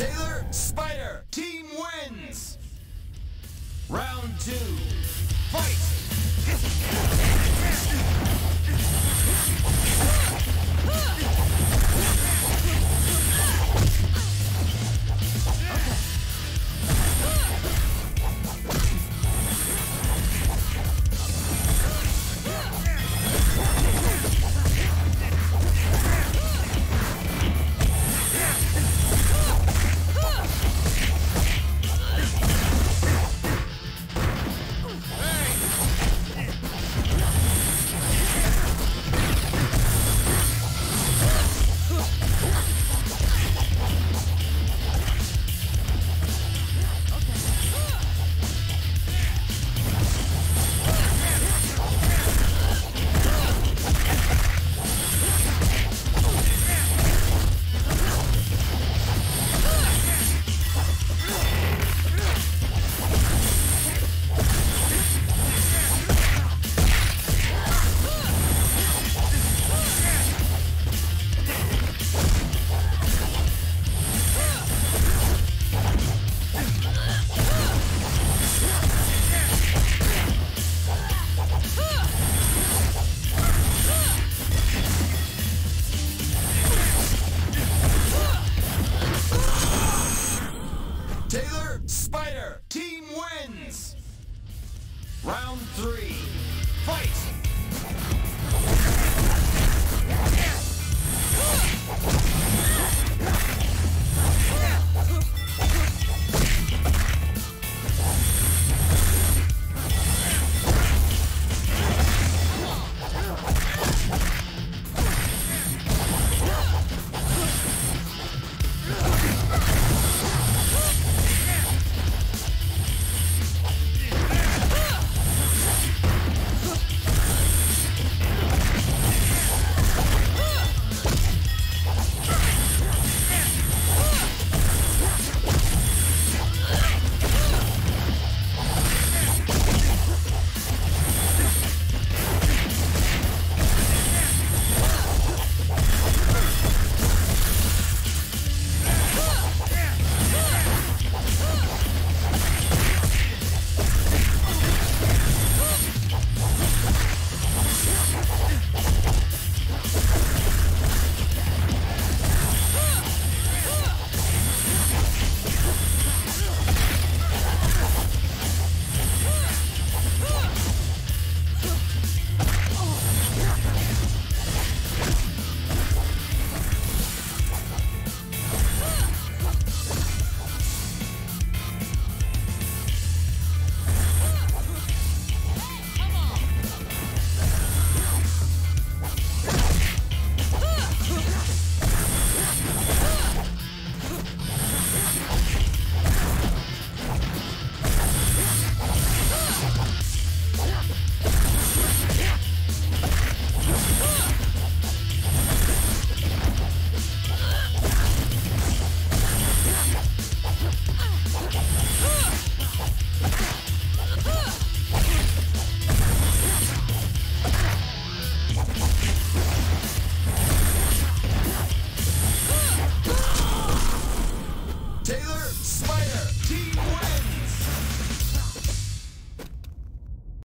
Taylor, Spider, team wins! Round two, fight! Round three, fight!